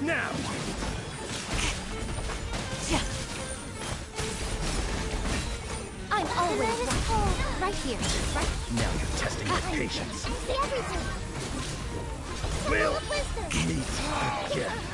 Let's now. I'm The always night right. cold. Right here. Right Now you're testing my patience. I see everything. The Will rule of wisdom. meet again.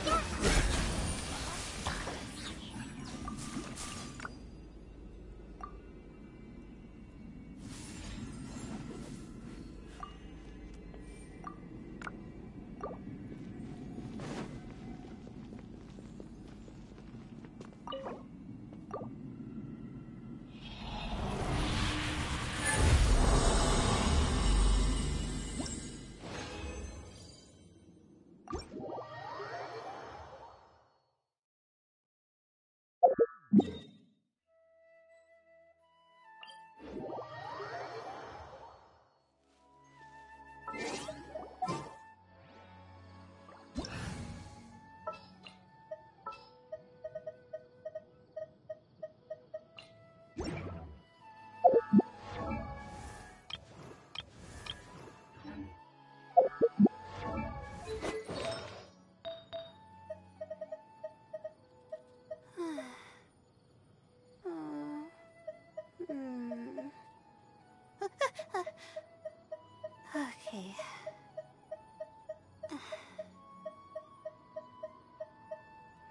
Okay.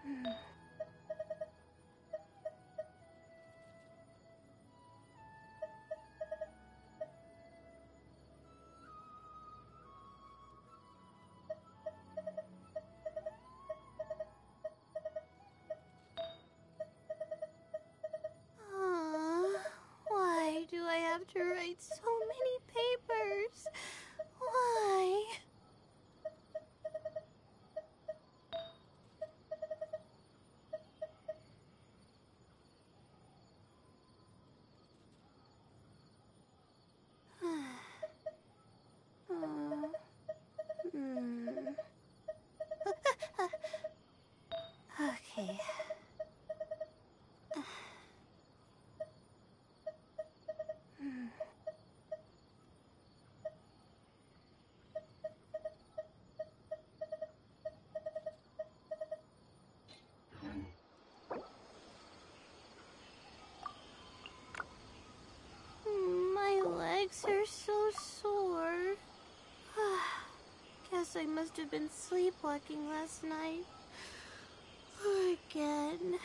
Hmm. Why do I have to write so many papers? Why? Aw, hmm. okay. My legs are so sore. Guess I must have been sleepwalking last night. Again.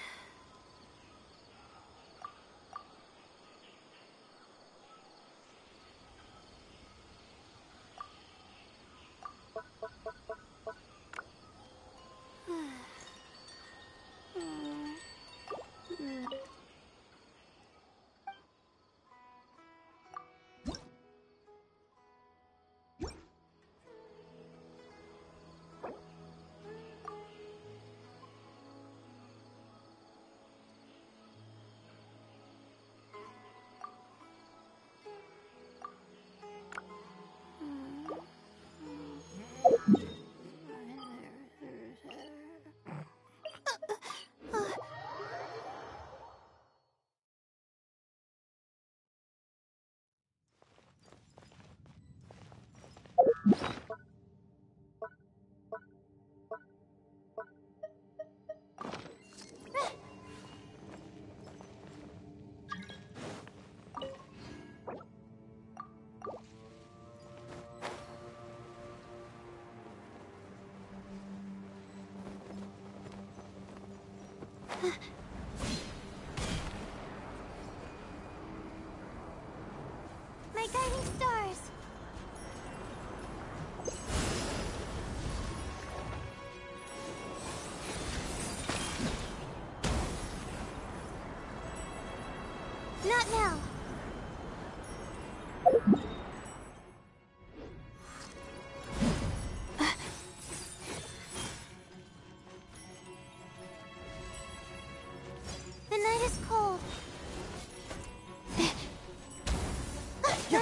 はい。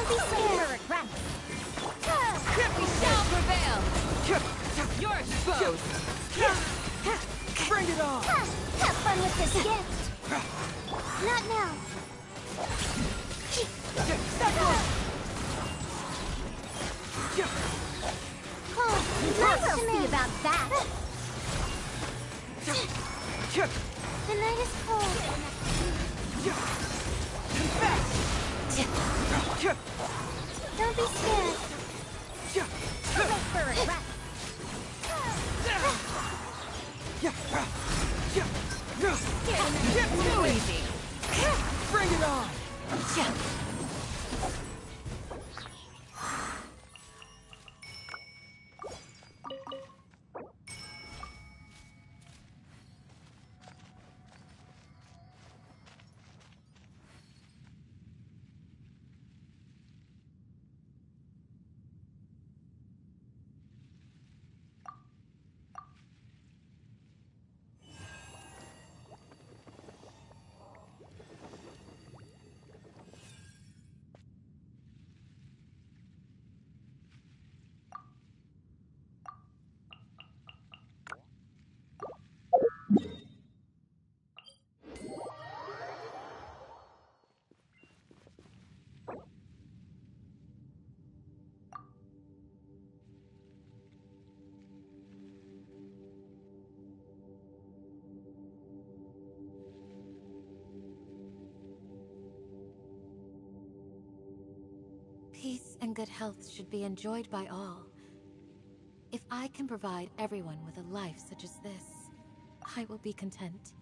We shall prevail. You're exposed. Bring it on. Have fun with this gift. Not now. peace and good health should be enjoyed by all. If I can provide everyone with a life such as this, I will be content.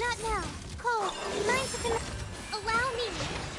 Not now. Cole, Mind at the... Allow me.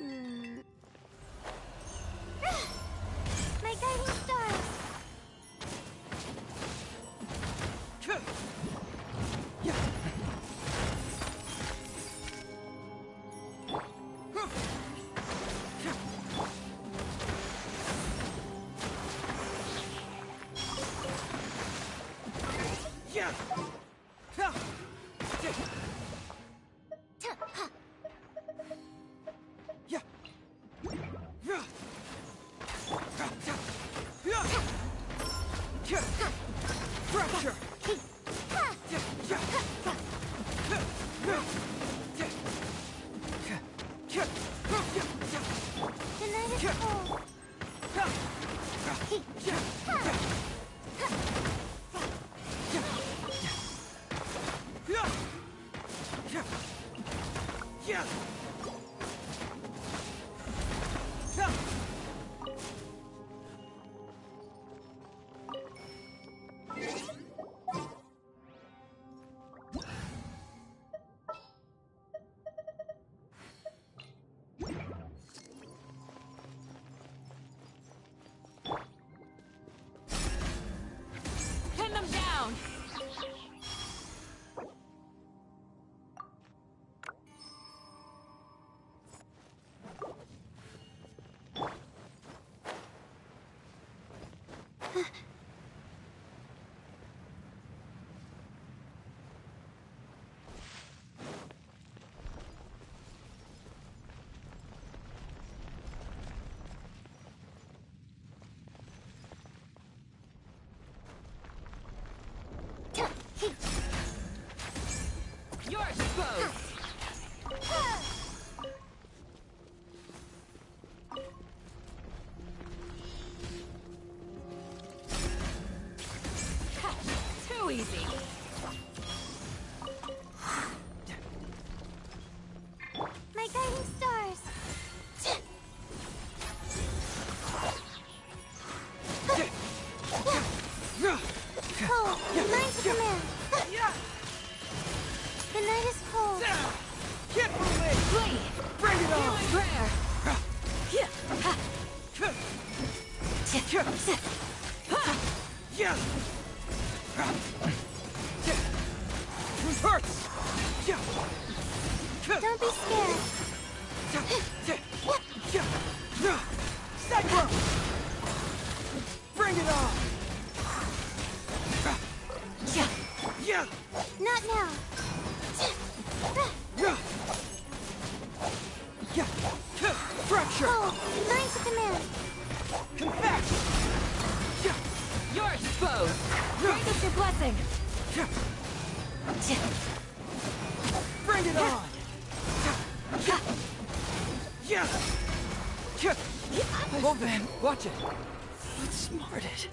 うん。You're exposed! Not now. Fracture. Oh, learn to command. Confess. You're exposed. Bring us your blessing. Bring it on. Well then, watch it. What smarted?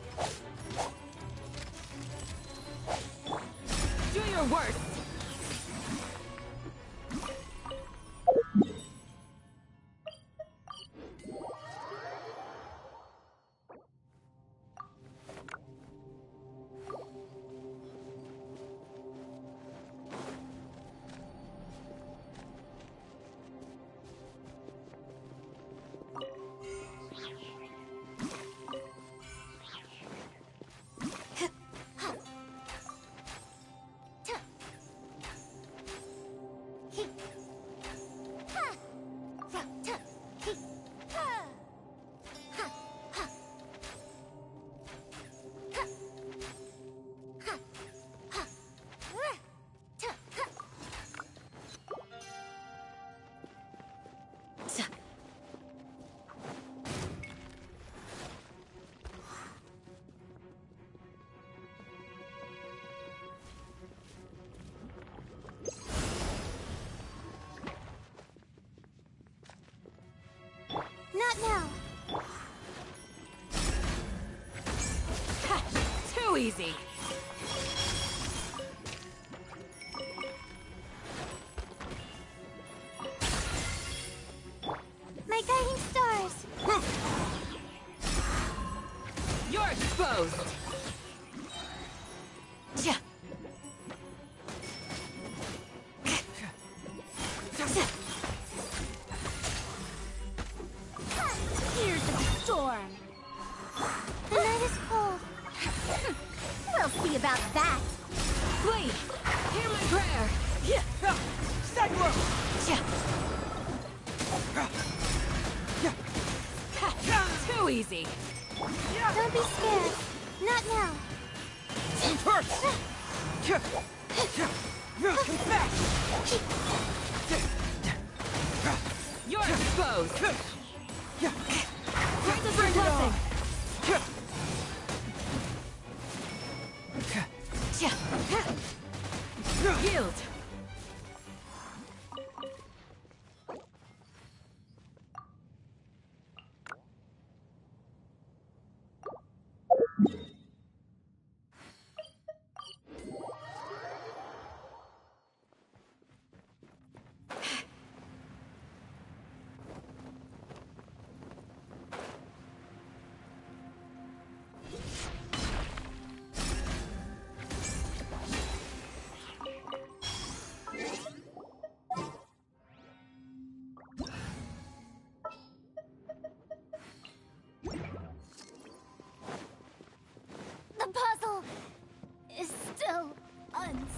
once.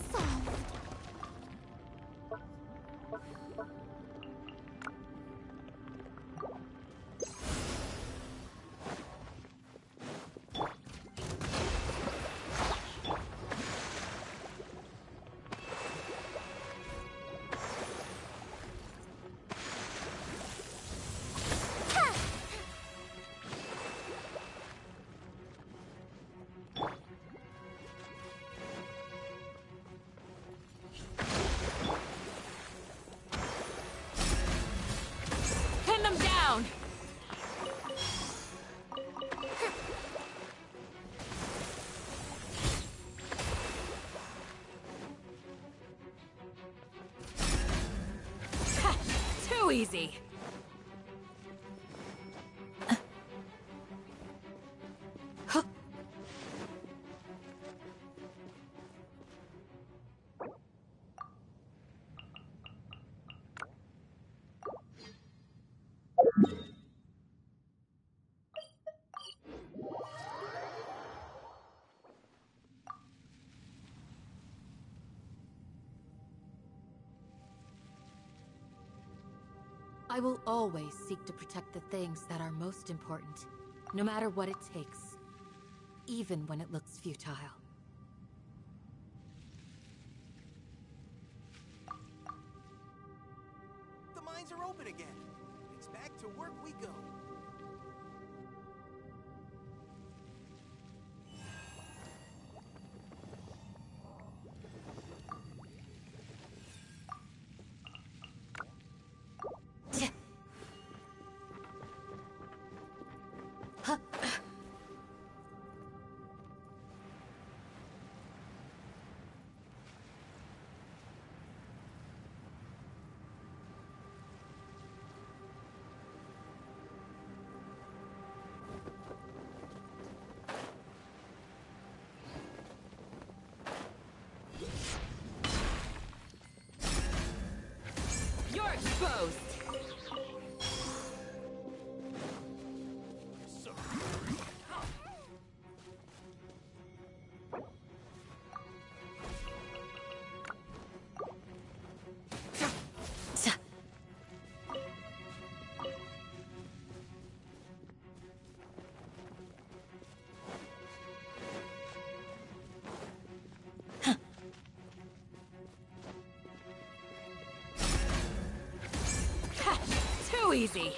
down. Too easy. I will always seek to protect the things that are most important, no matter what it takes, even when it looks futile. Easy!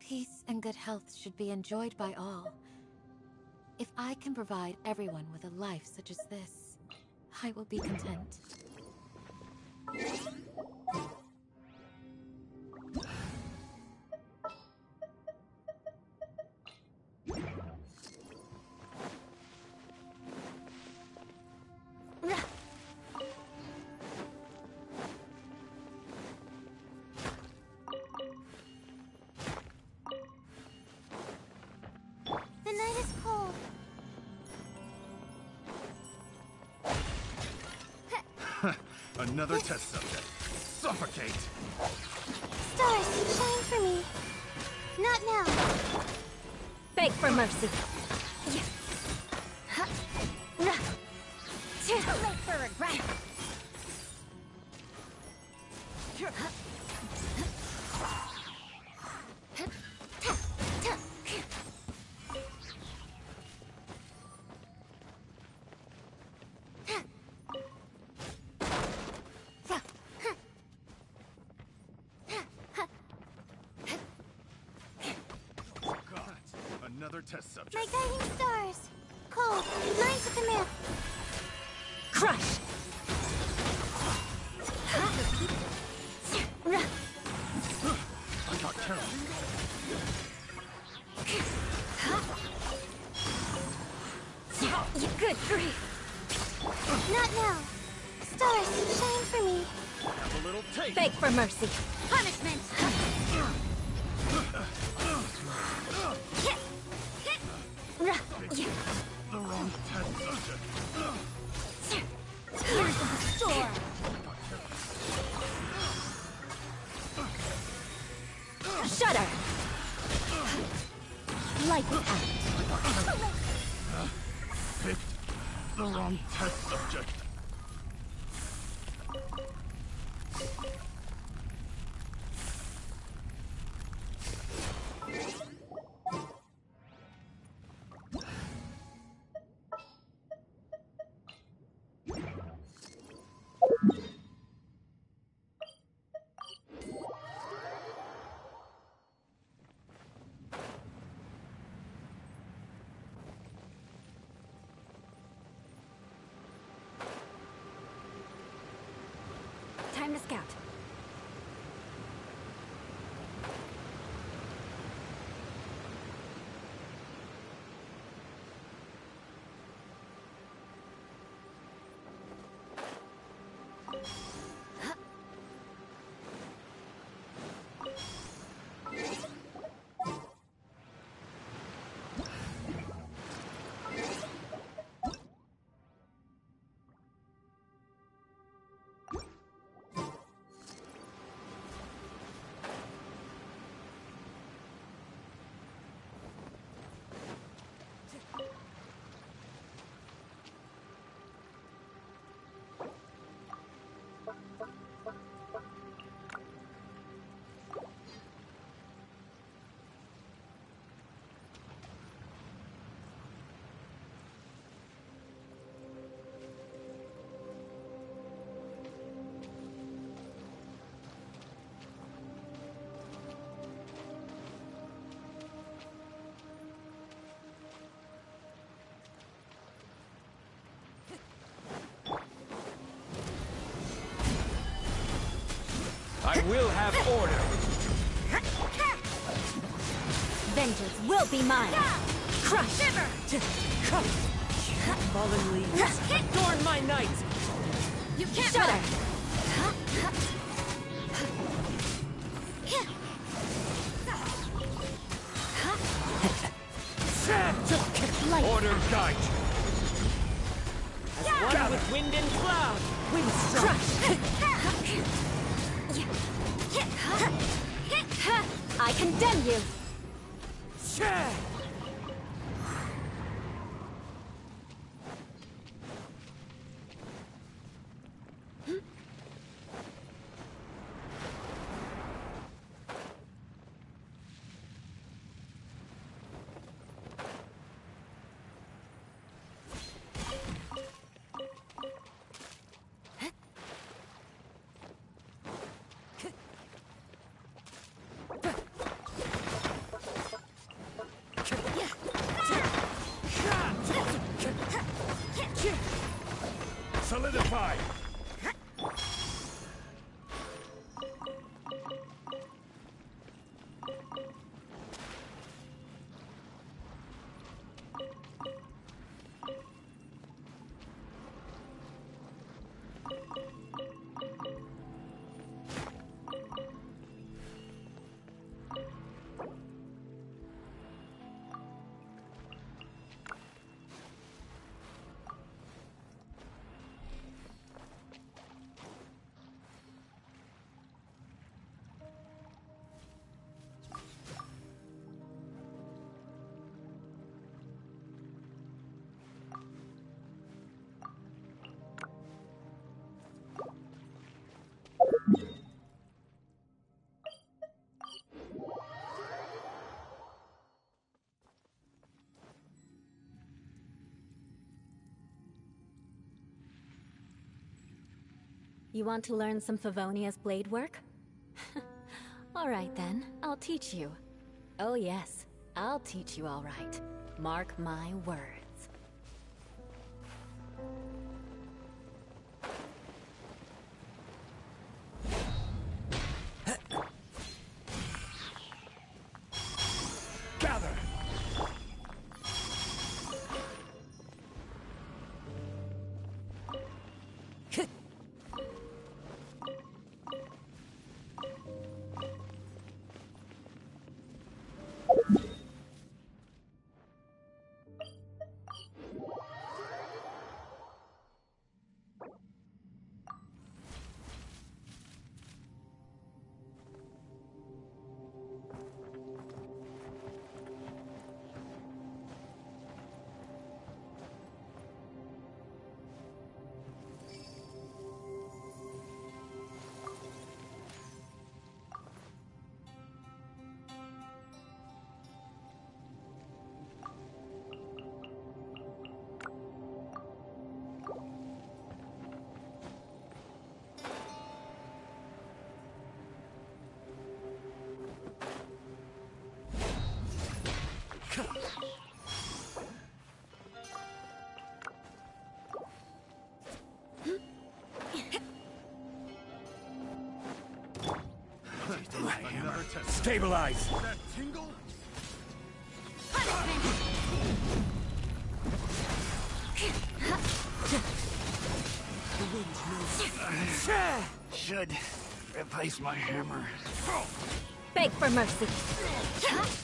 Peace and good health should be enjoyed by all. I can provide everyone with a life such as this, I will be content. Another test subject. Suffocate! Stars, shine for me. Not now. Beg for mercy. Mercy. Time I will have order. Vengeance will be mine. Crush. Fallen leaves. Adorn my night. You can't Shudder. Light. Order guide. One with wind and cloud. Crush. I condemn you. You want to learn some Favonius blade work? all right then, I'll teach you. Oh yes, I'll teach you all right. Mark my words. Stabilize. That tingle? Should replace my hammer. Beg for mercy.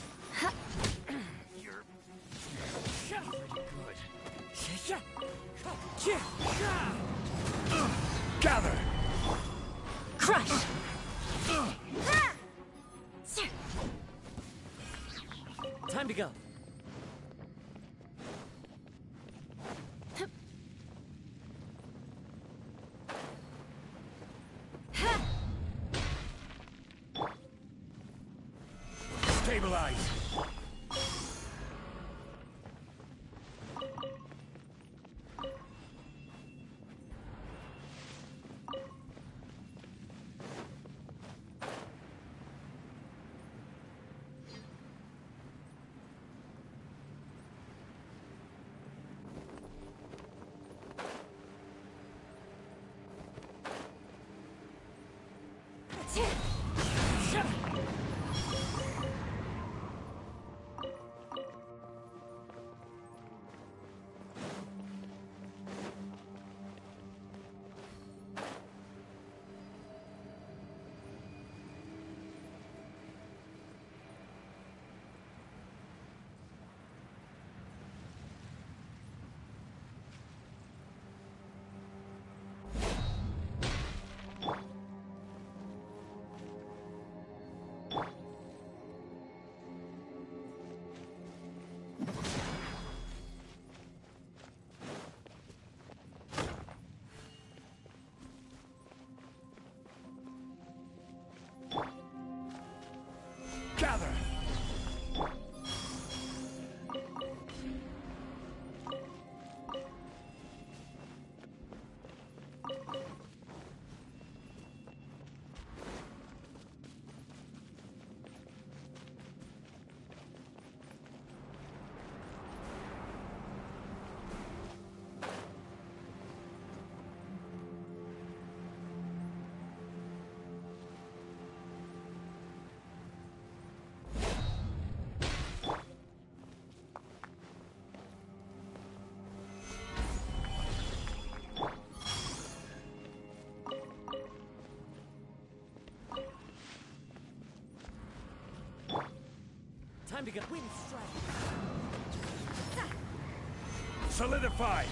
Time to go. Wind strike. Solidify!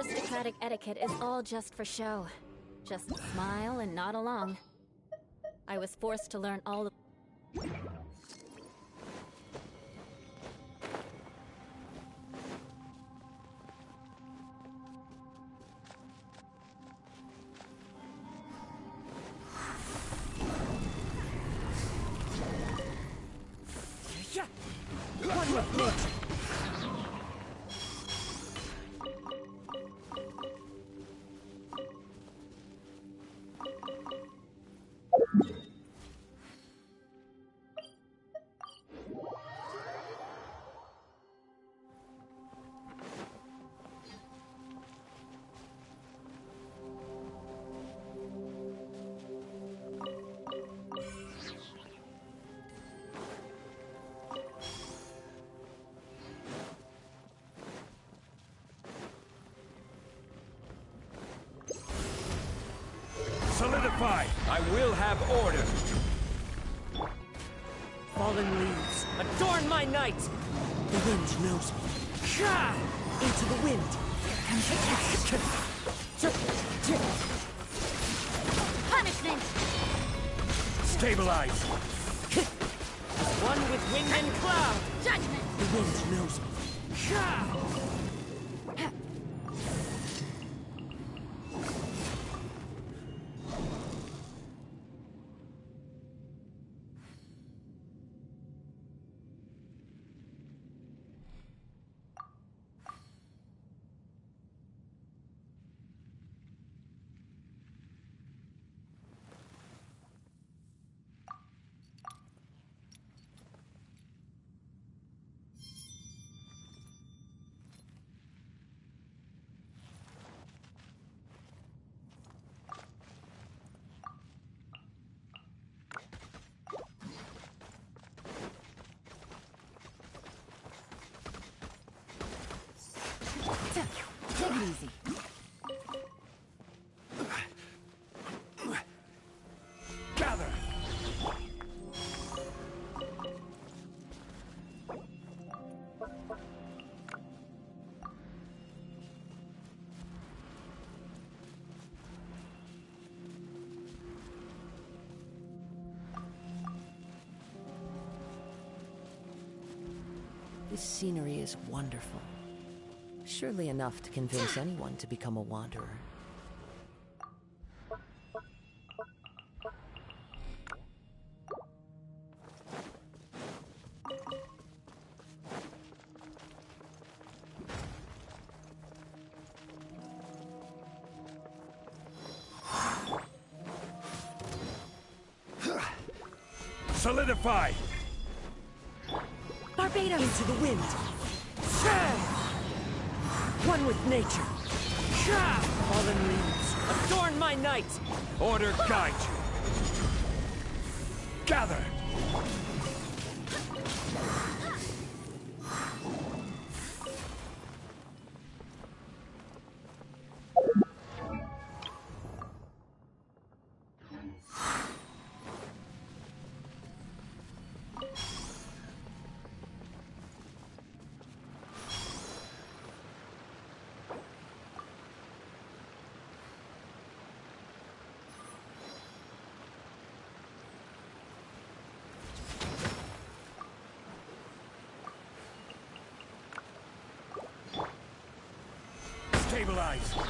Aristocratic etiquette is all just for show. Just smile and nod along. I was forced to learn all of Stabilize! it easy. Gather! This scenery is wonderful. Surely enough to convince anyone to become a wanderer. Solidify! Barbatos! Into the wind! One with nature! Shah! Fallen leaves, adorn my night! Order guide you! Gather! Stabilize!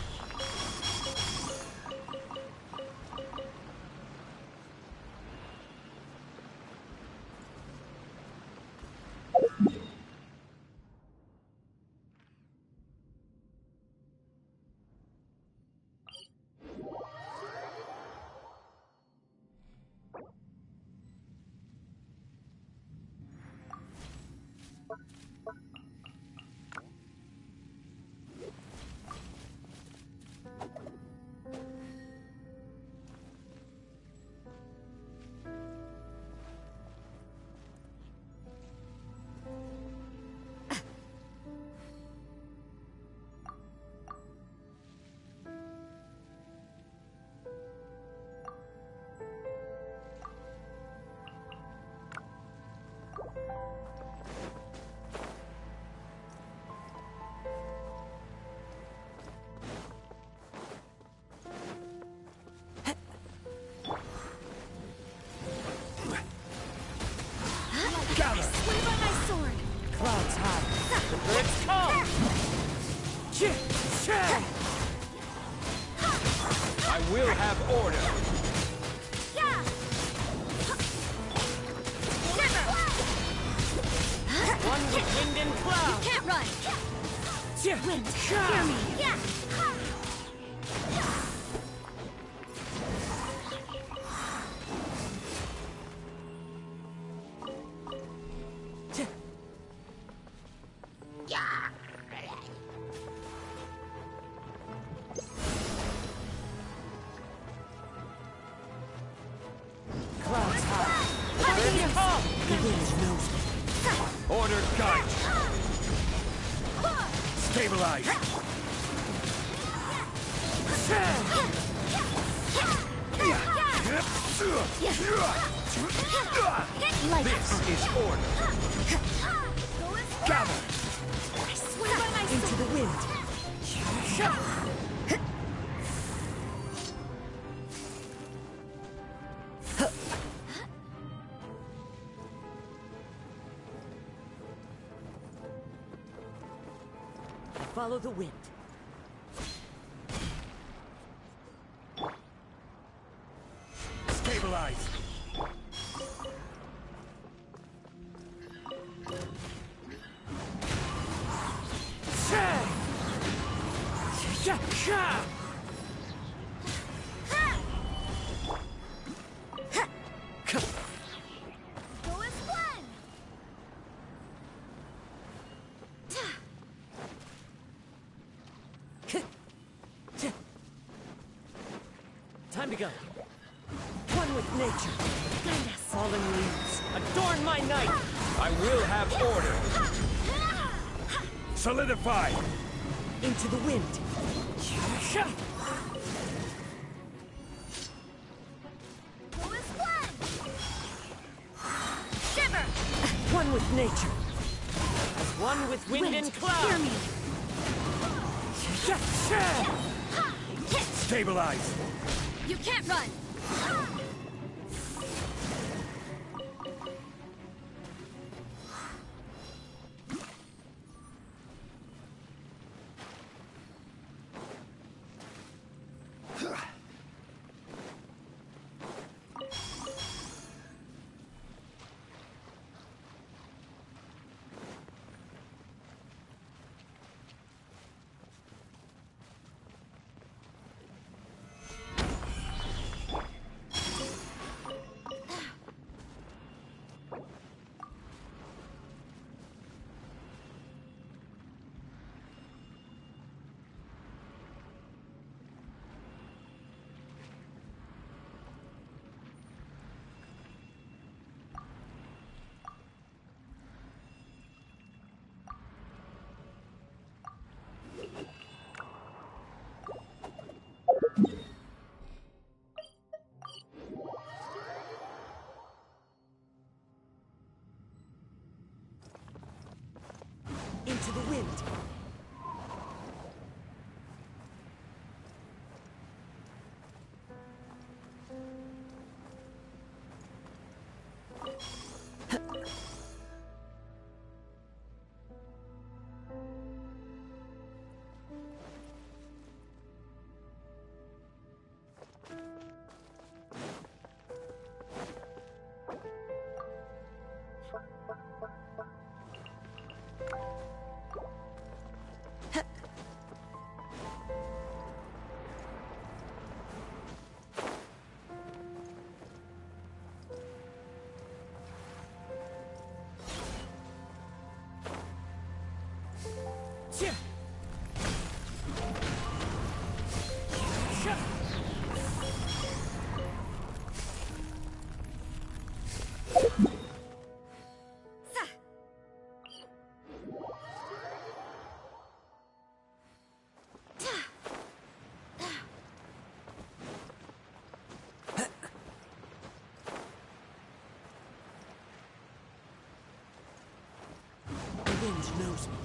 I will have order! Wind and cloud! Can't run! Wind, hear me! Yeah! The wind. Time to go. One with nature. Fallen leaves, adorn my night. I will have order! Solidify! Into the wind. Shah! Go one! With nature. As one with wind, and cloud. hear me! Shah! Shah! Stabilize! You can't run! to the wind. Wind knows me.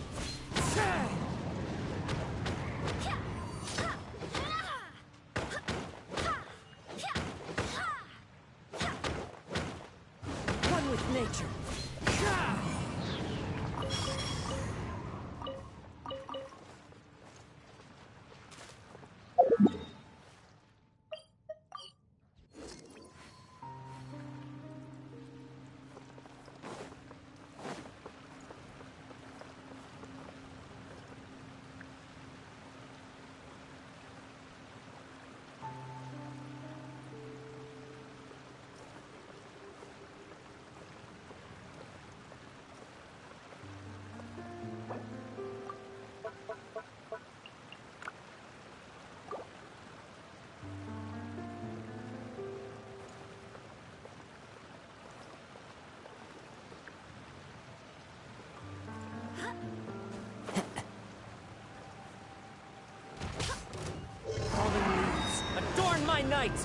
Night!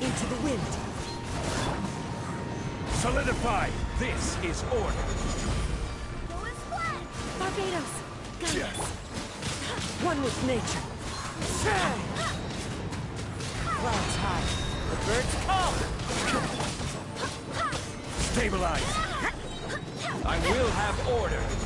Into the wind. Solidify! This is order! Barbatos! Guide us! One with nature. Clouds high. The birds call. Stabilize! I will have order!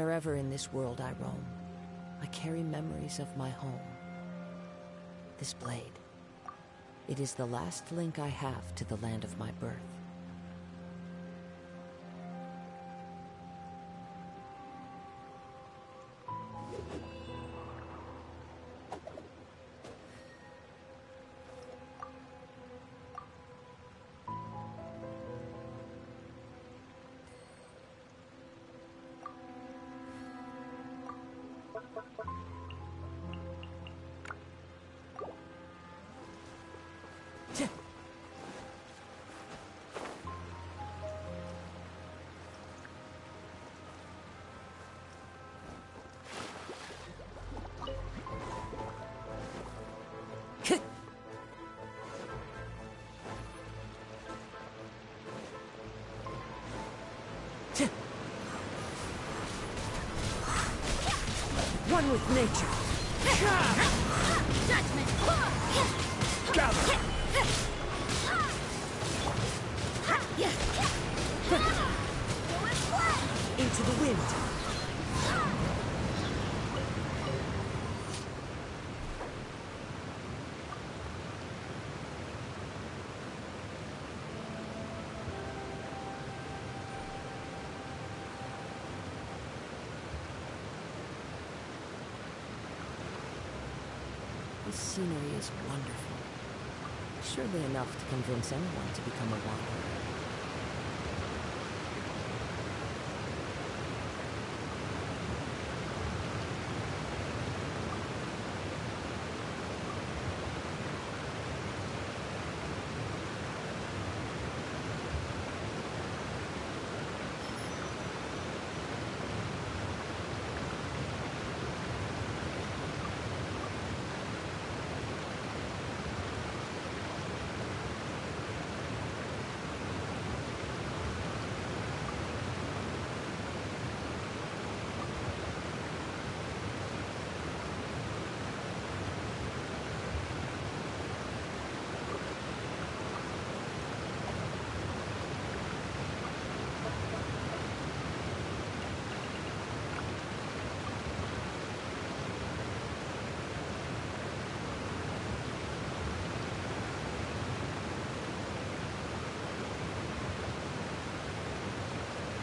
Wherever in this world I roam, I carry memories of my home. This blade. It is the last link I have to the land of my birth. With nature. Scenery is wonderful. Surely enough to convince anyone to become a wanderer.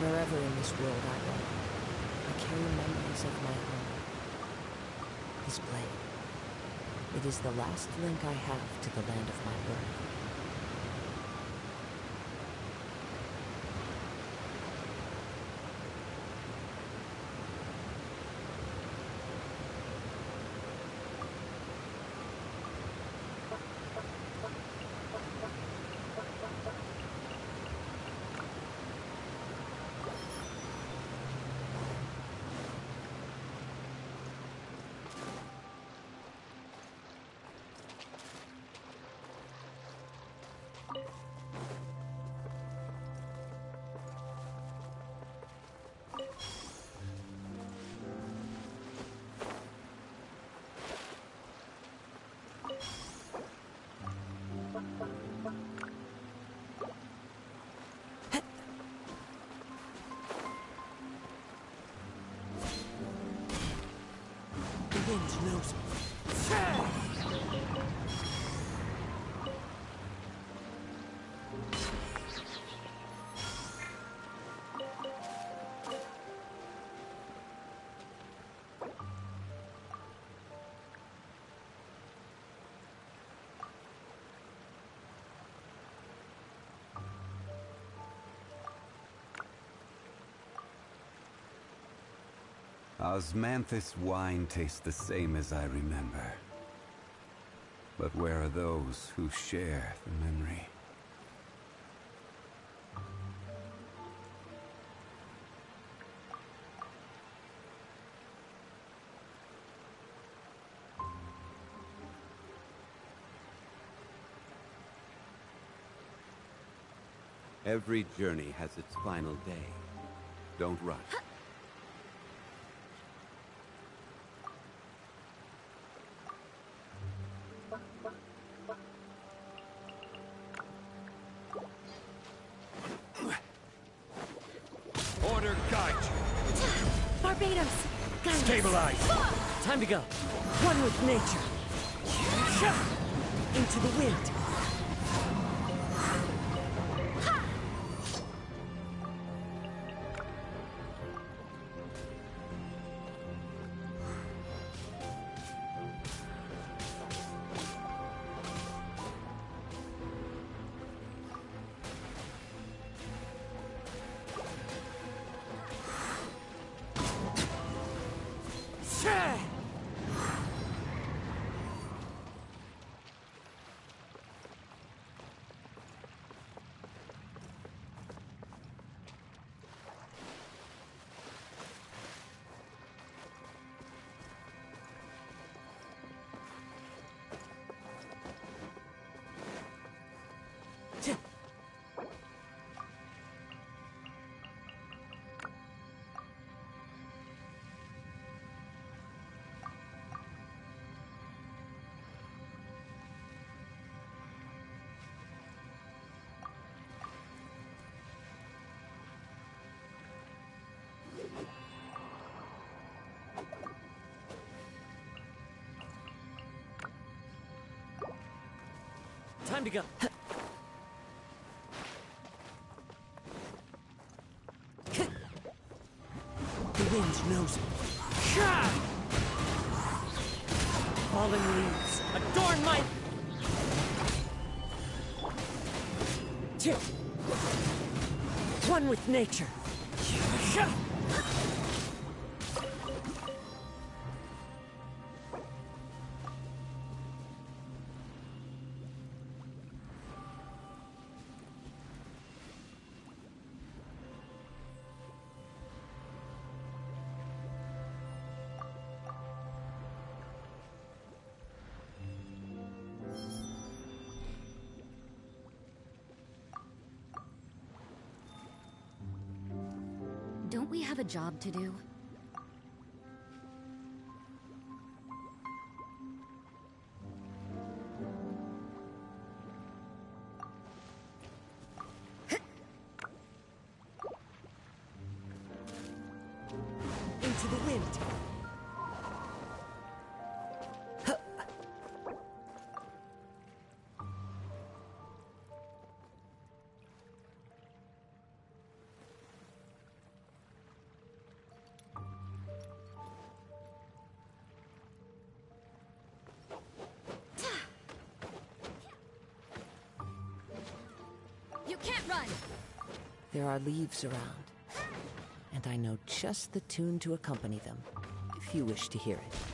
Wherever in this world I go, I carry memories of my home. This blade. It is the last link I have to the land of my birth. The wind knows Osmanthus wine tastes the same as I remember. But where are those who share the memory? Every journey has its final day. Don't rush. Time to go. One with nature. Into the wind. Time to go. The wind knows me. Fallen leaves, Adorn my... Two. One with nature. Job to do? You can't run! There are leaves around, and I know just the tune to accompany them, if you wish to hear it.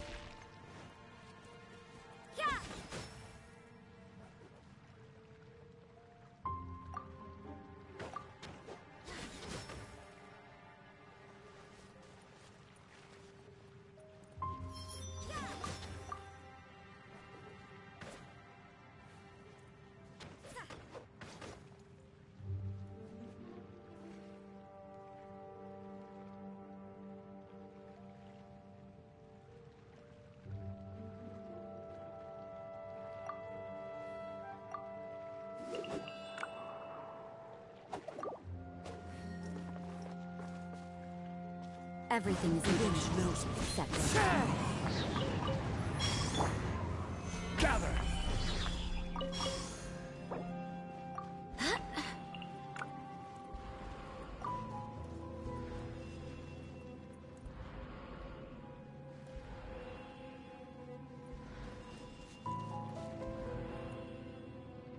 Everything is in knows. Gather!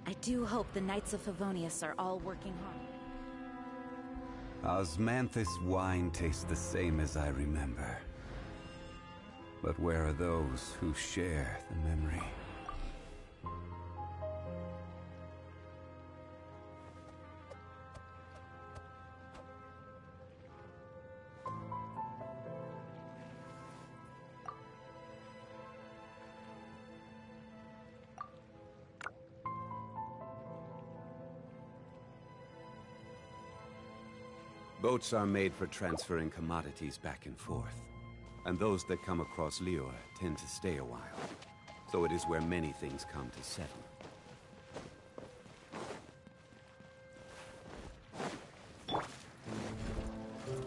I do hope the Knights of Favonius are all working hard. Osmanthus wine tastes the same as I remember. But where are those who share the memory? Boats are made for transferring commodities back and forth. And those that come across Liyue tend to stay a while. So it is where many things come to settle.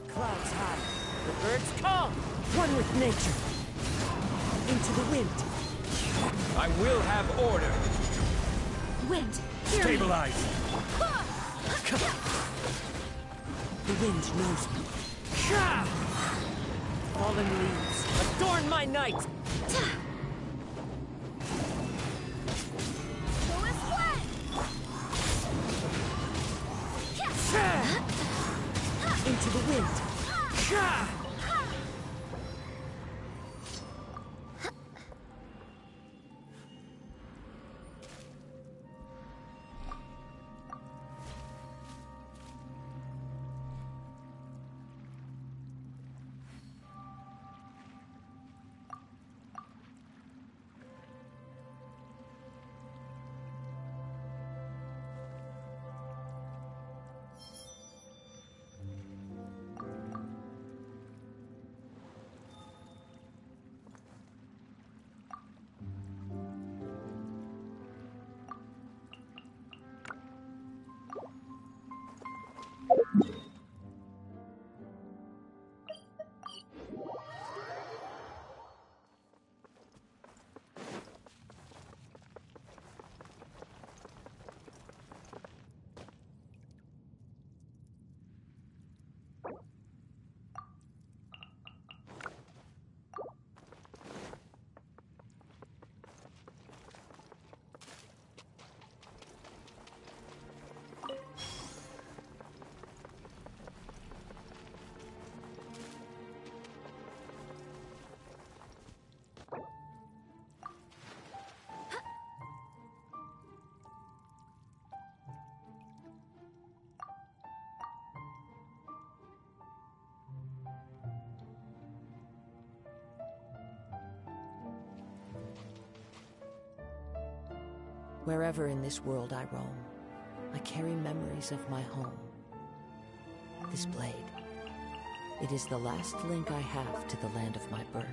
Clouds high, the birds calm. One with nature. Into the wind. I will have order. Wind, hear me. Stabilize. Wind knows me. Fallen leaves, adorn my night. Wherever in this world I roam, I carry memories of my home. This blade, it is the last link I have to the land of my birth.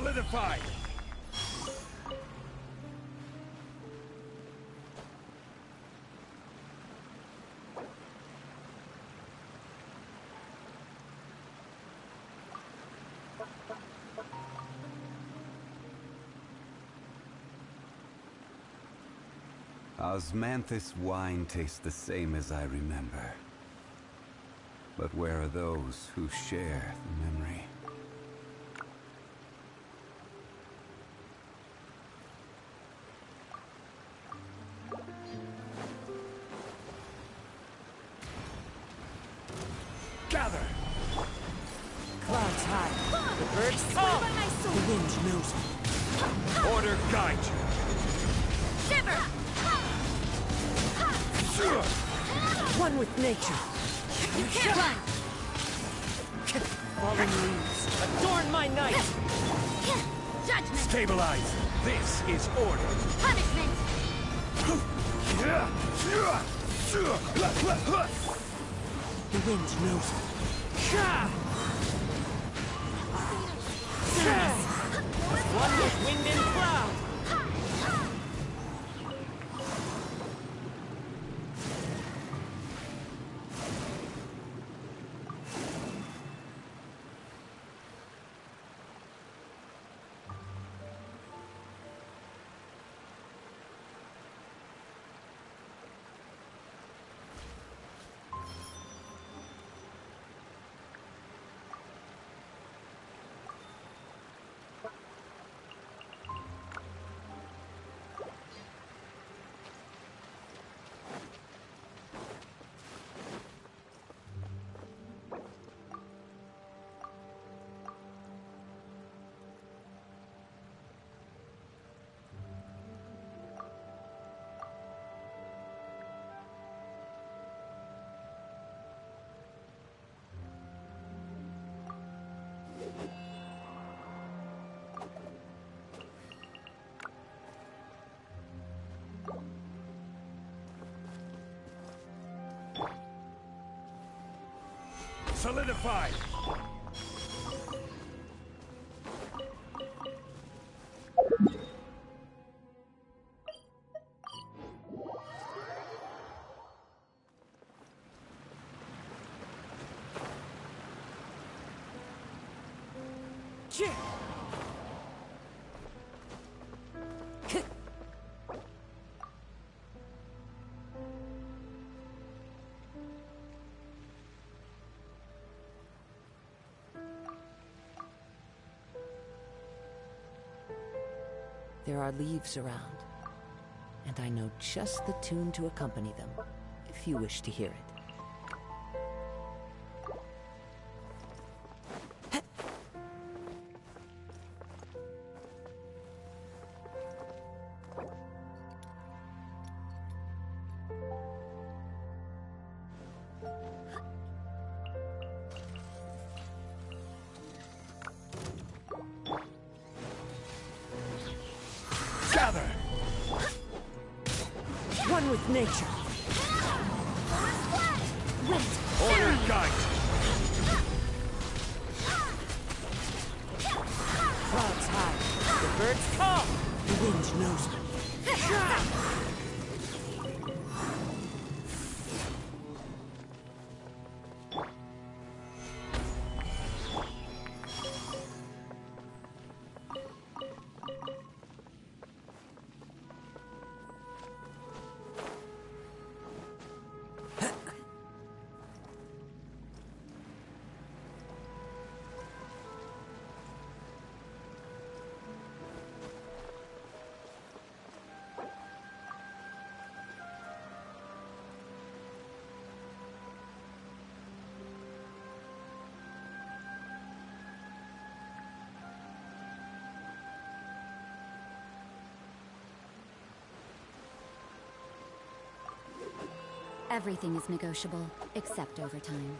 Solidified! Osmanthus wine tastes the same as I remember. But where are those who share the The Solidified! There are leaves around, and I know just the tune to accompany them, if you wish to hear it. Nature. Everything is negotiable, except overtime.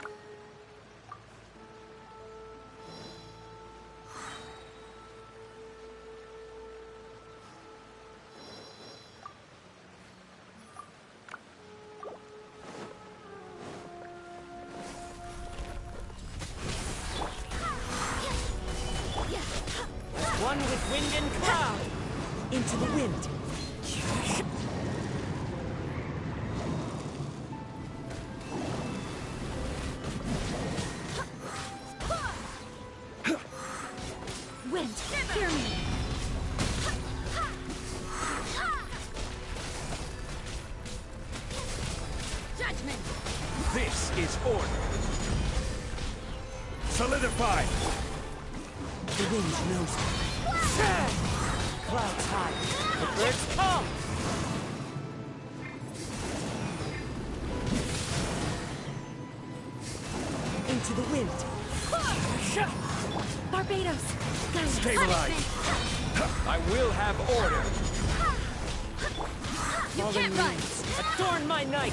I will have order. You Fallen can't run! leaves, Adorn my night.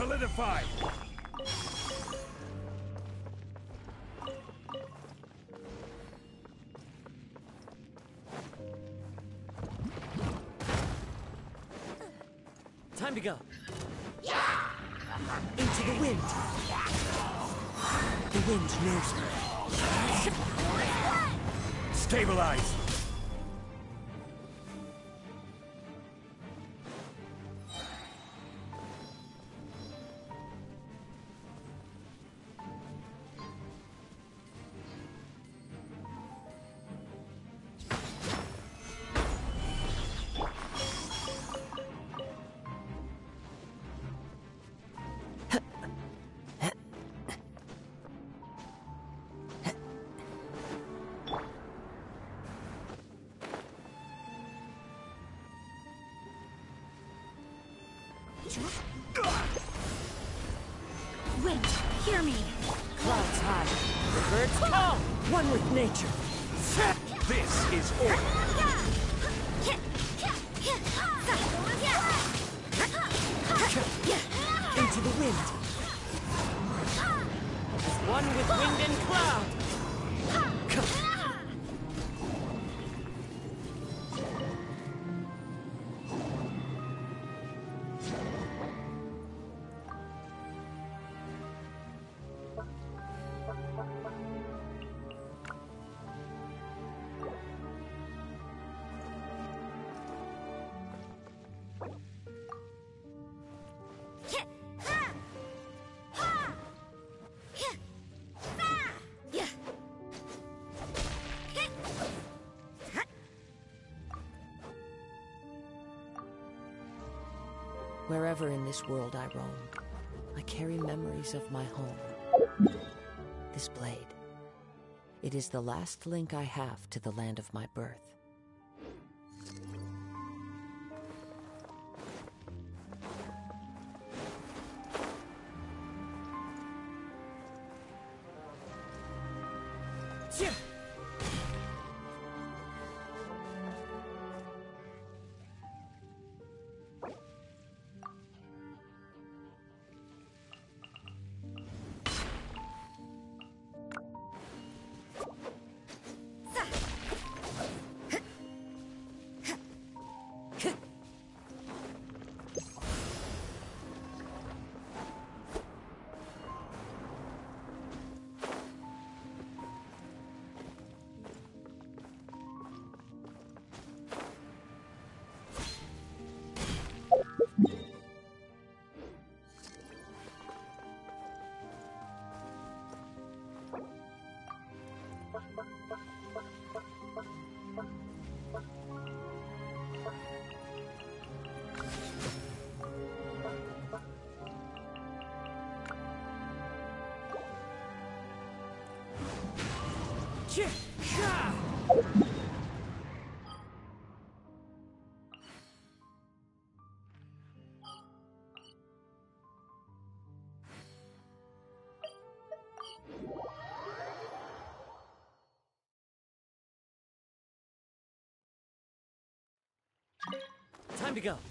Solidify. Time to go. Into the wind. The wind knows me. Stabilize. Wherever in this world I roam, I carry memories of my home. This blade. It is the last link I have to the land of my birth. Time to go.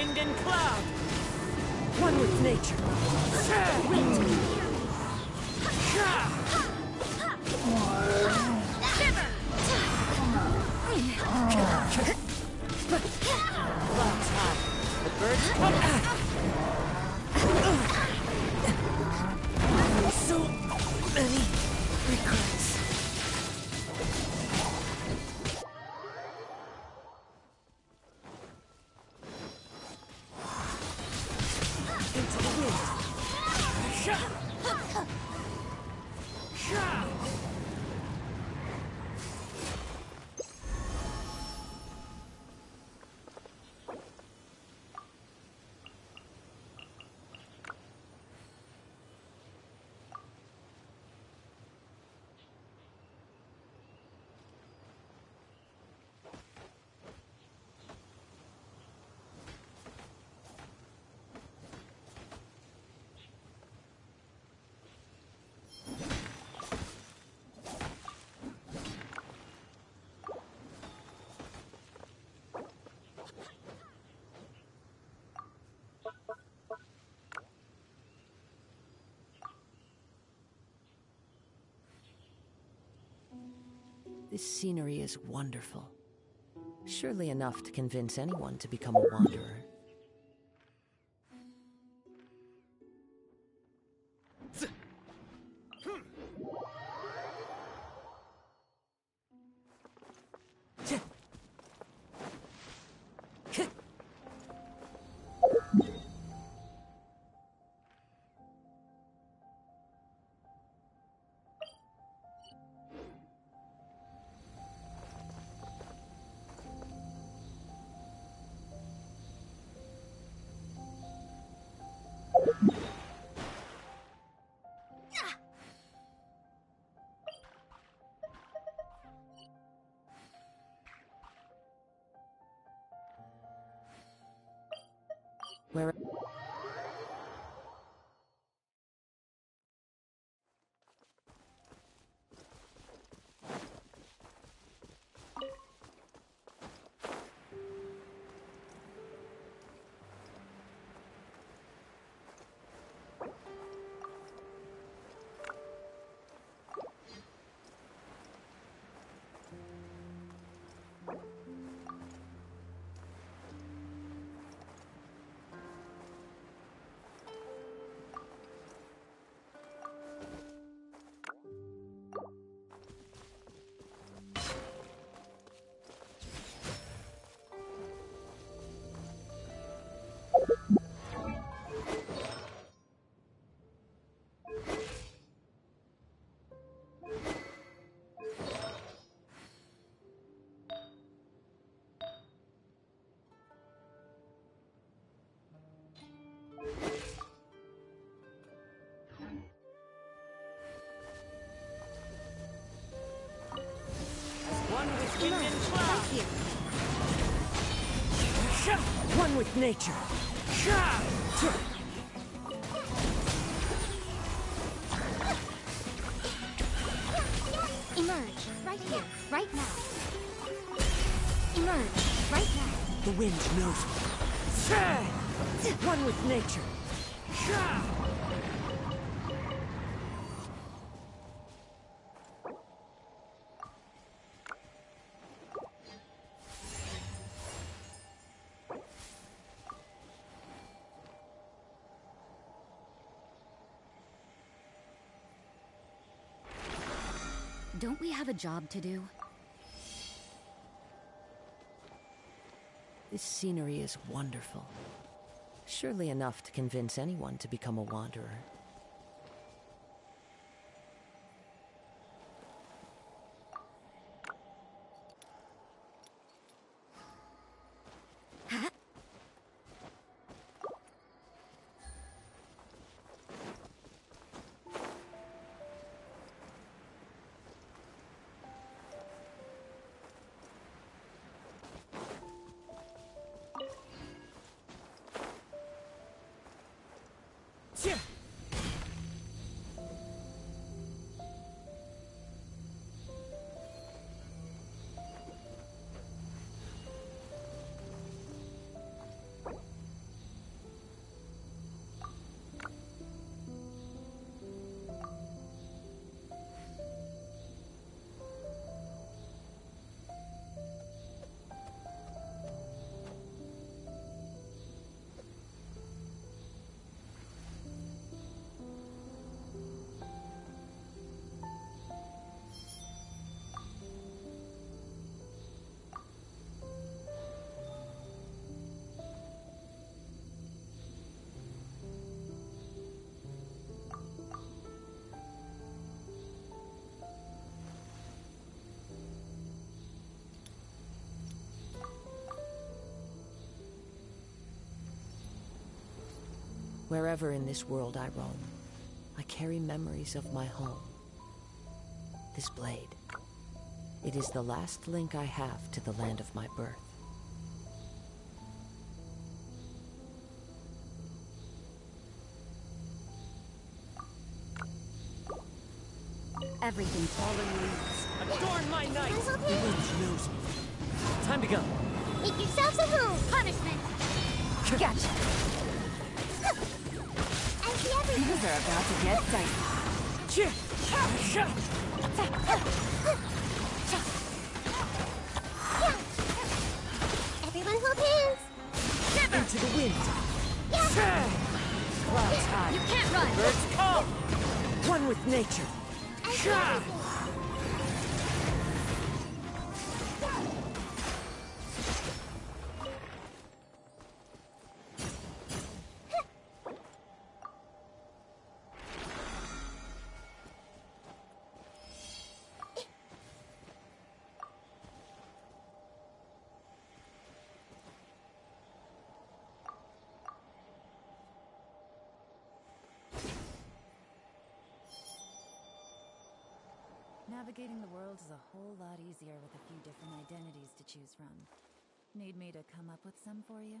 Wind and cloud. One with nature. Clouds This scenery is wonderful. Surely enough to convince anyone to become a wanderer. One with wind and cloud. One with nature. Emerge. Right here. Right now. Emerge. Right now. The wind knows. One with nature. Don't we have a job to do? This scenery is wonderful. Surely enough to convince anyone to become a wanderer. Wherever in this world I roam, I carry memories of my home. This blade. It is the last link I have to the land of my birth. Everything fallen leaves. Adorn my night. Puzzle The pin. wind knows me. Time to go. Make yourselves a home. Punishment. Gotcha. I see everything. Things are about to get dicey. Everyone hold hands. Into the wind. Yeah. Clouds high. You can't run. Birds call. One with nature. Easier with a few different identities to choose from. Need me to come up with some for you?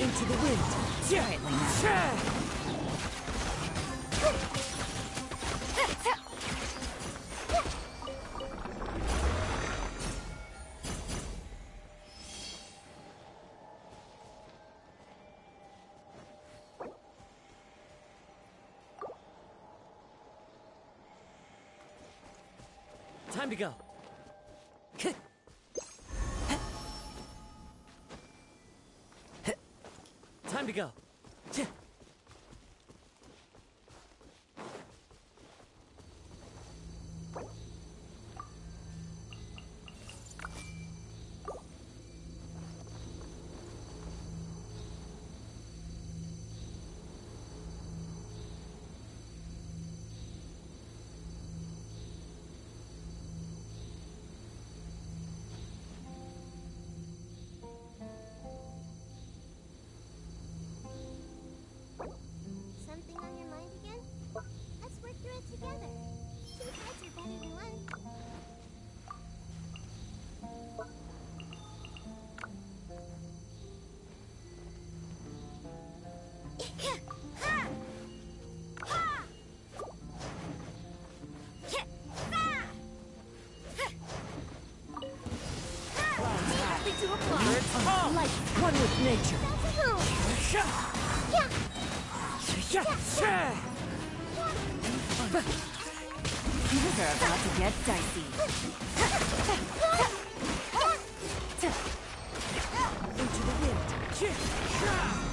Into the wind. Quietly now. Time to go. to go. to apply. Like one with nature. These are about to get dicey. Into the wind.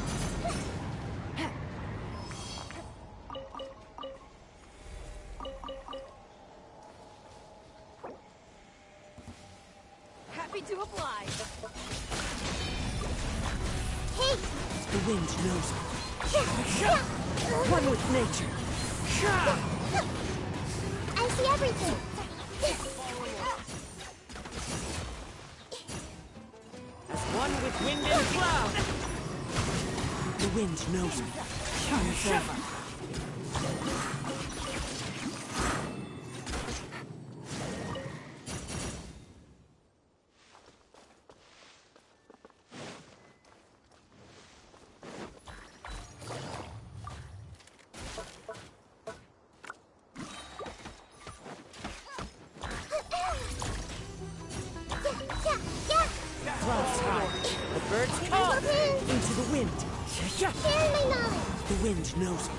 No.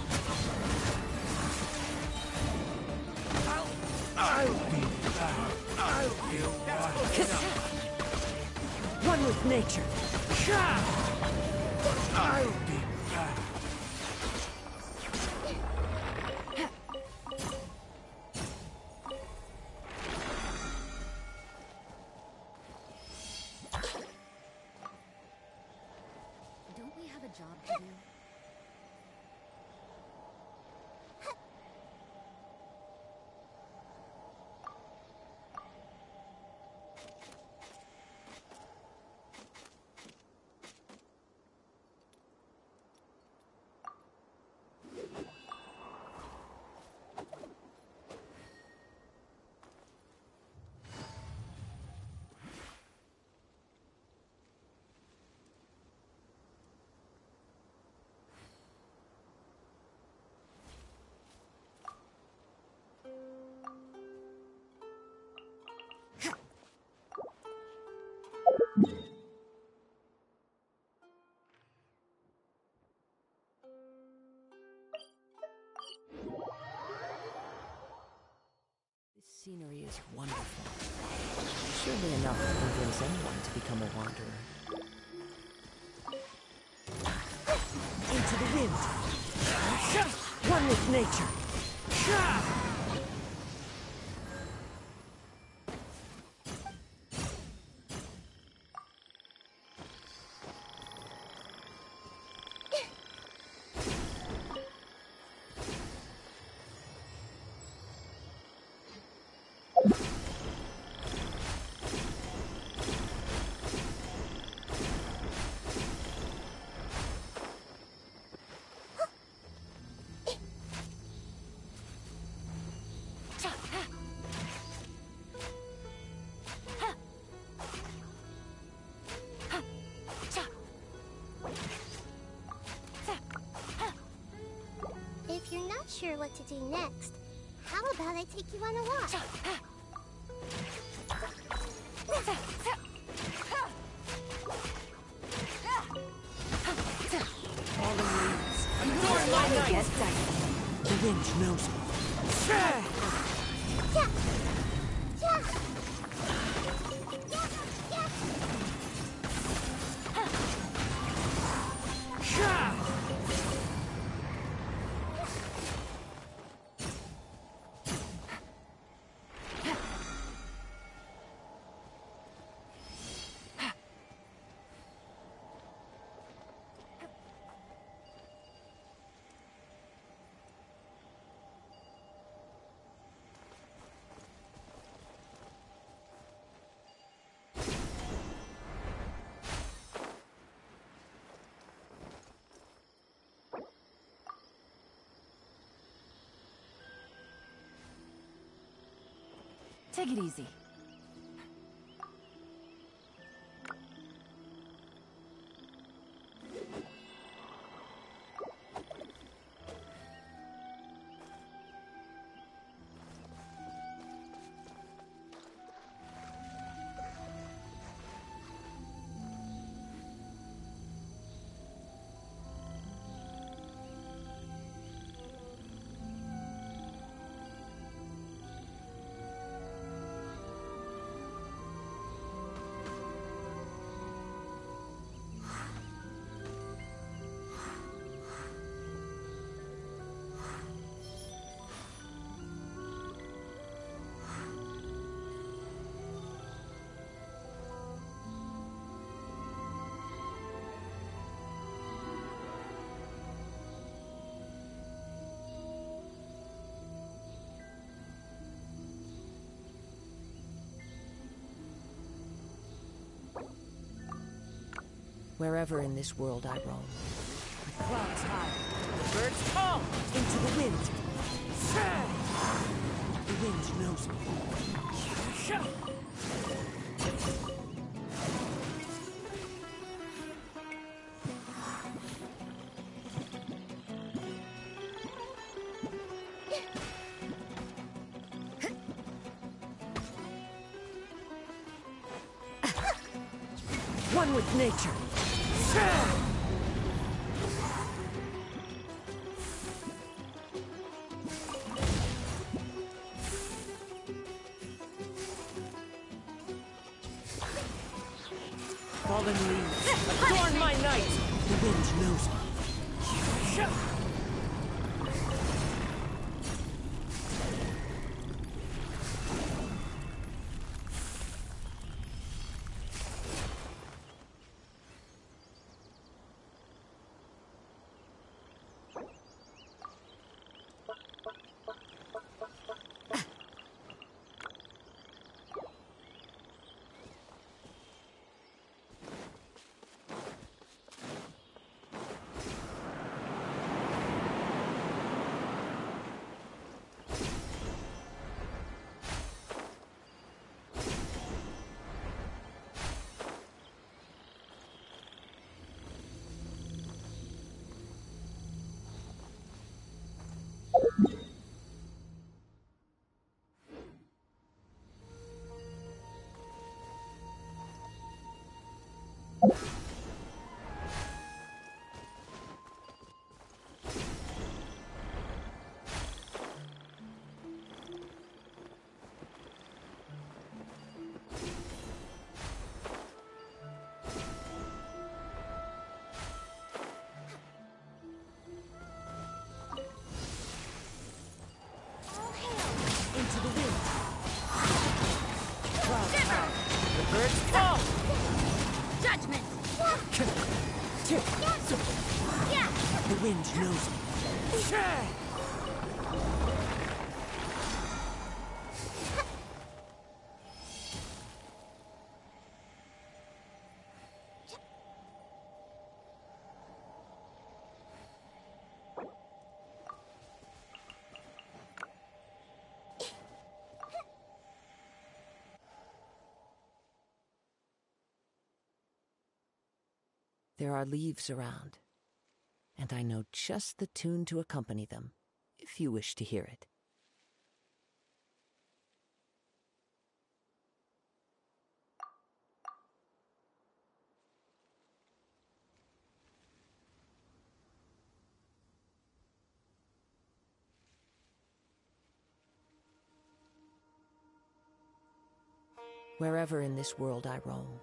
Scenery is wonderful. Surely enough to convince anyone to become a wanderer. Into the wind. One with nature. Next, how about I take you on a walk? Take it easy. Wherever in this world I roam, The Clouds high. The birds call. Into the wind. The wind knows me. The wind knows. Me. There are leaves around, and I know just the tune to accompany them, if you wish to hear it. Wherever in this world I roam,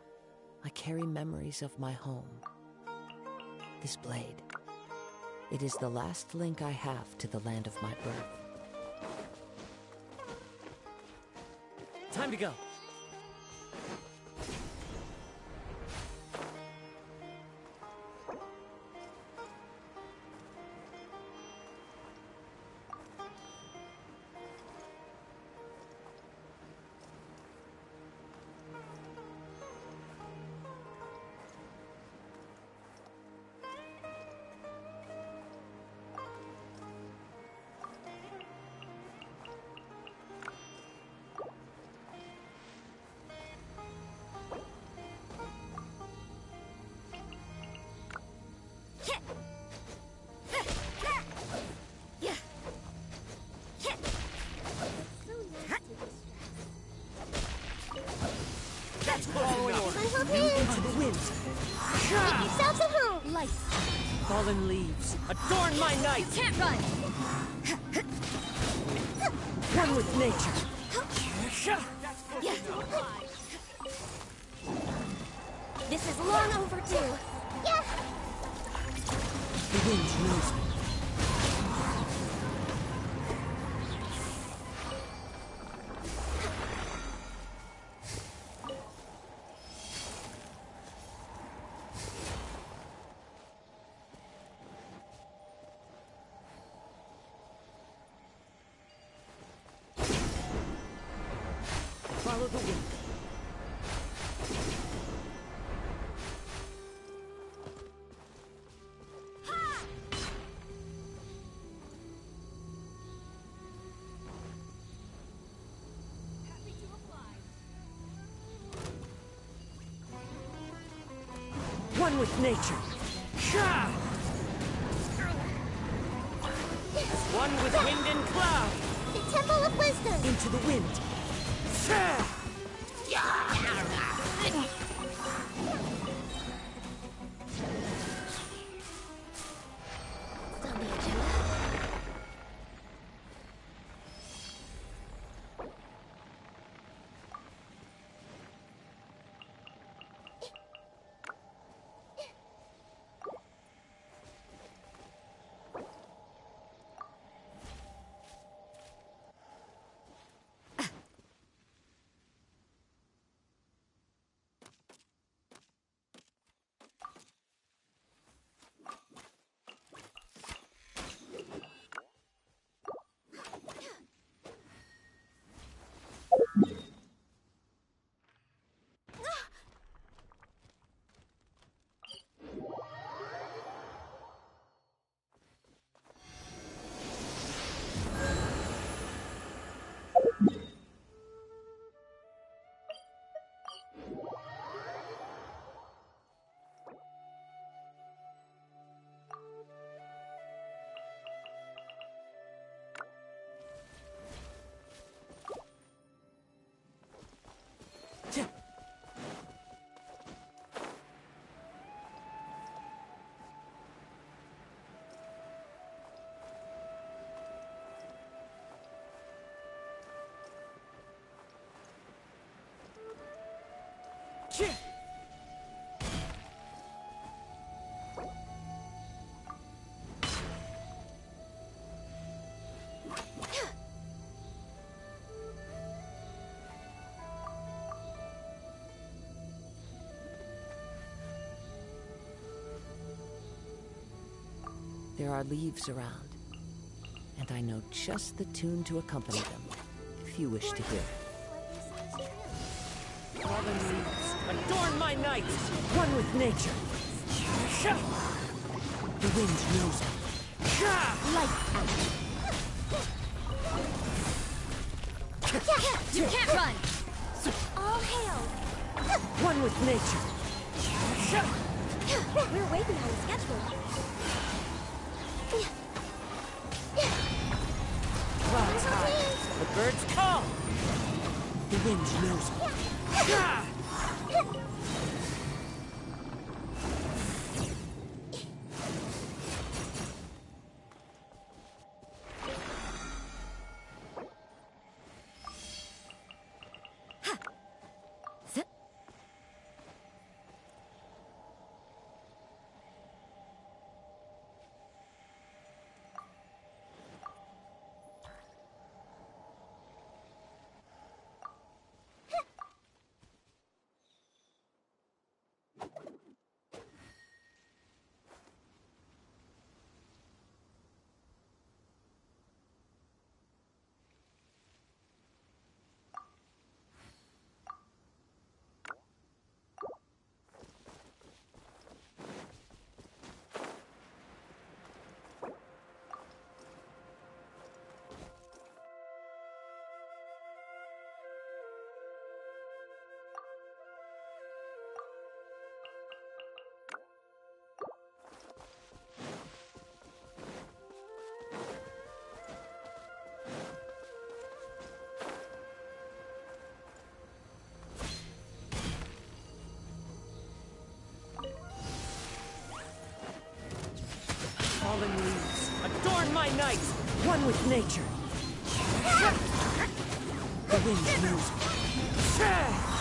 I carry memories of my home. This blade, it is the last link I have to the land of my birth. Time to go. Make yourselves at home. Light. Fallen leaves. Adorn my night. You can't run. One with nature. One with nature. One with wind and cloud. The Temple of Wisdom. Into the wind. There are leaves around, and I know just the tune to accompany them, if you wish to hear. Adorn my night, one with nature. The wind knows me. Lights out. You can't run! All hail. One with nature. We're way behind schedule. The birds call. The wind knows me. Fallen leaves, adorn my night, one with nature. The wind knows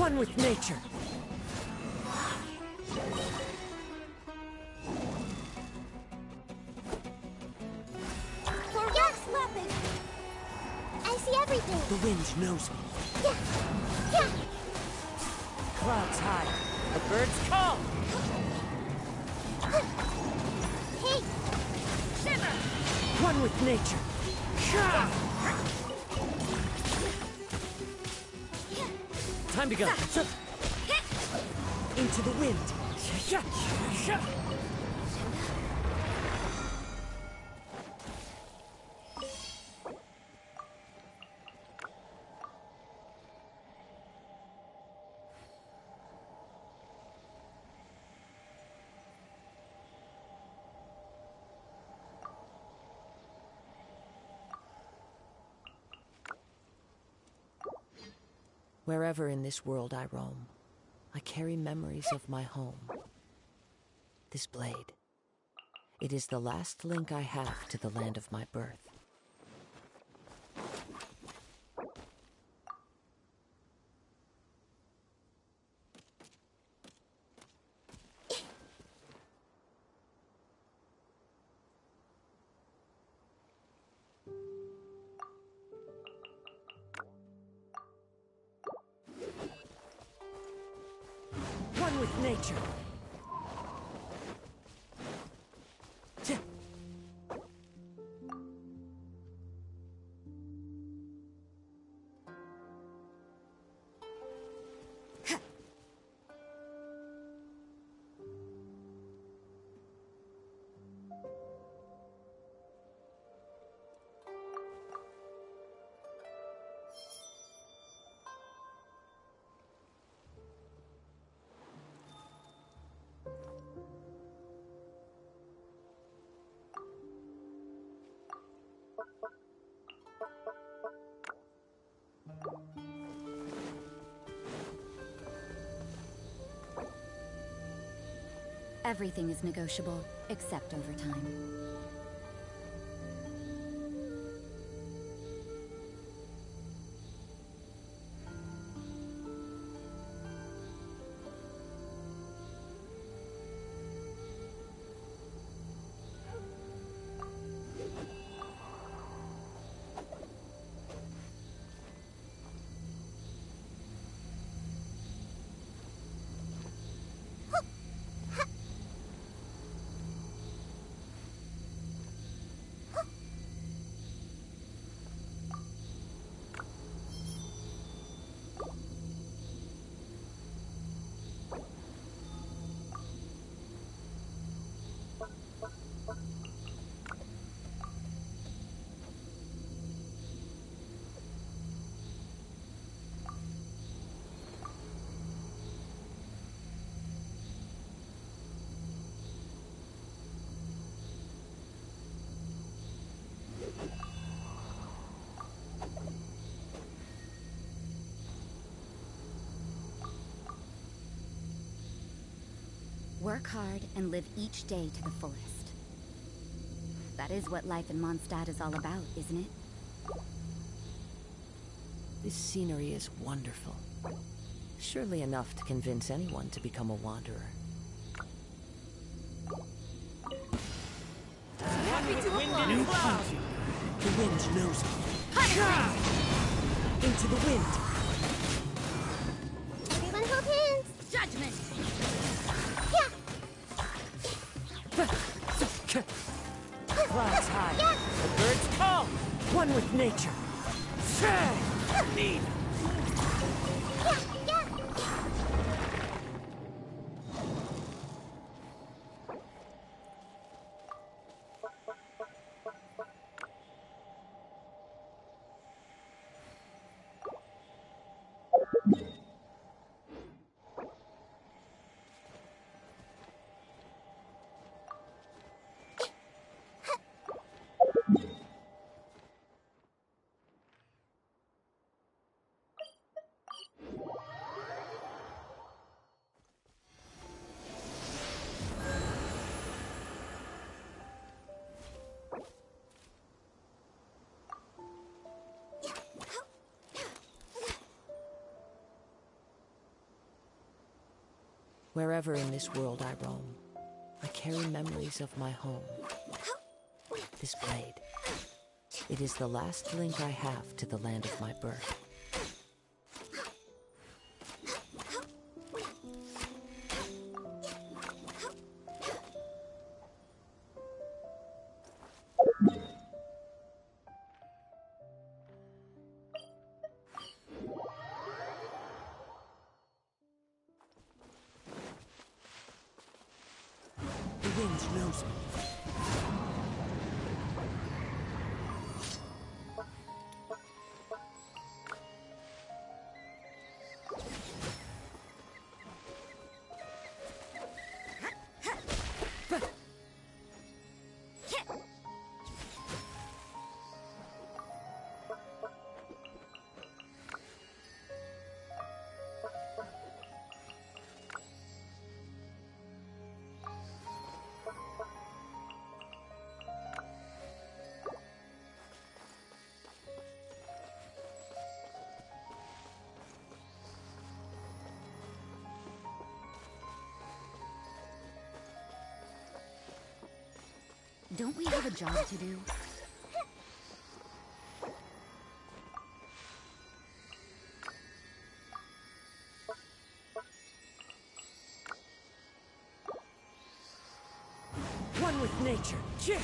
One with nature. For yes, weapon. I see everything. The wind knows me. Yeah. Yeah. Clouds high, the birds call. Hey. Shiver. One with nature. Go. Into the wind. Wherever in this world I roam, I carry memories of my home. This blade. It is the last link I have to the land of my birth. Everything is negotiable, except over Work hard and live each day to the fullest. That is what life in Mondstadt is all about, isn't it? This scenery is wonderful. Surely enough to convince anyone to become a wanderer. Happy to wind cloud. The wind knows me. Into the wind. With nature. Say, Need. Wherever in this world I roam, I carry memories of my home. This blade. It is the last link I have to the land of my birth. Don't we have a job to do? One with nature. Cheer.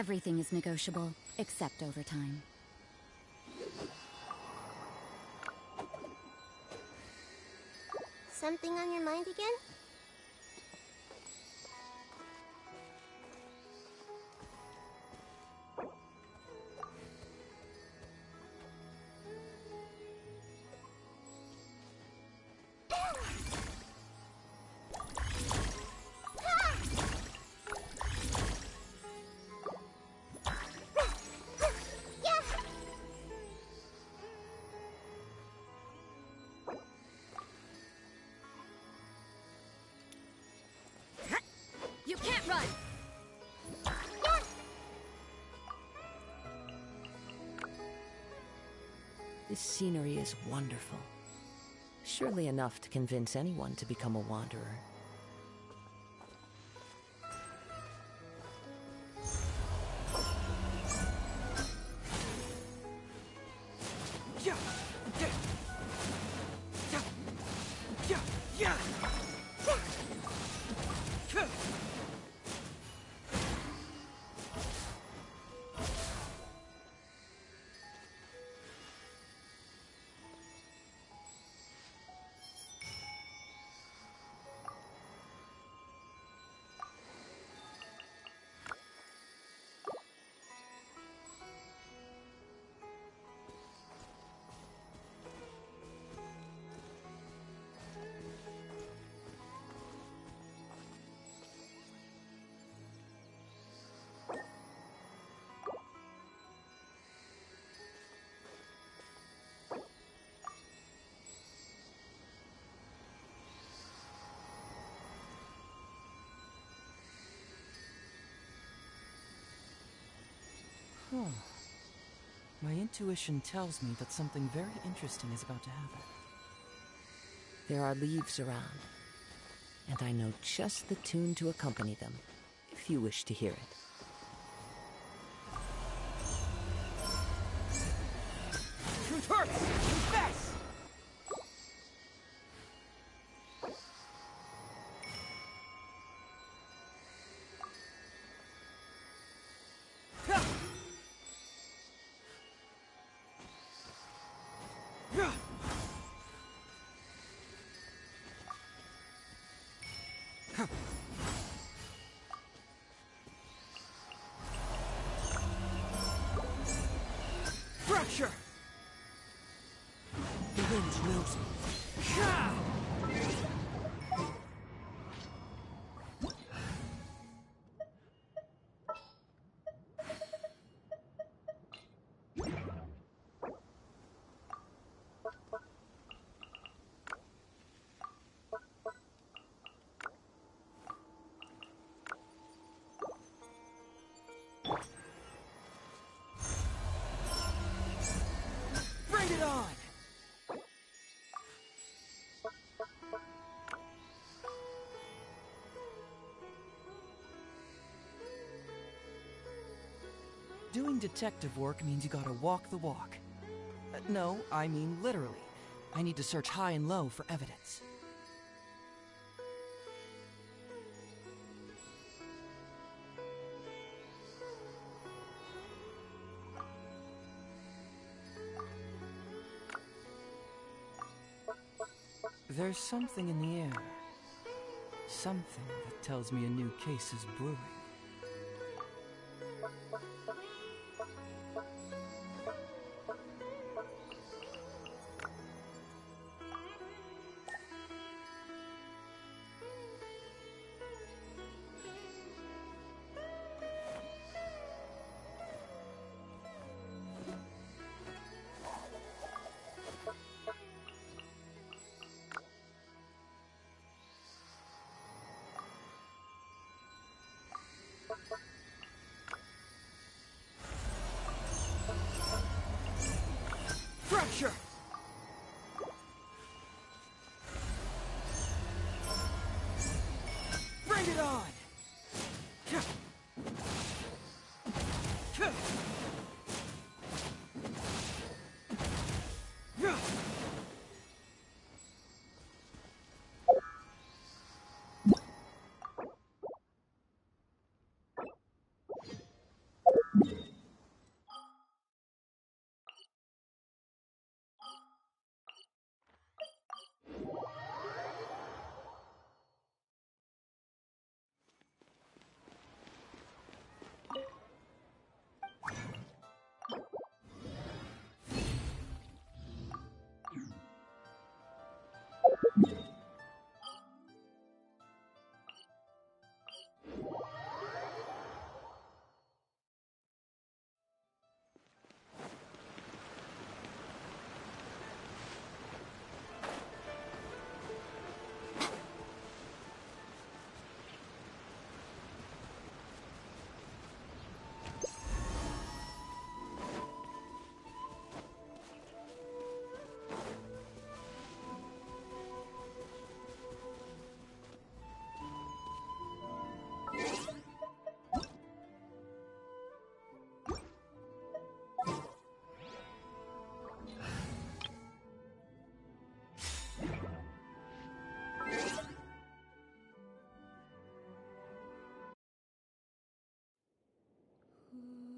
Everything is negotiable, except overtime. Something on your mind again? This scenery is wonderful. Surely enough to convince anyone to become a wanderer. Huh. My intuition tells me that something very interesting is about to happen. There are leaves around, and I know just the tune to accompany them, if you wish to hear it. Doing detective work means you gotta walk the walk. Uh, no, I mean literally. I need to search high and low for evidence. There's something in the air. Something that tells me a new case is brewing. Mm.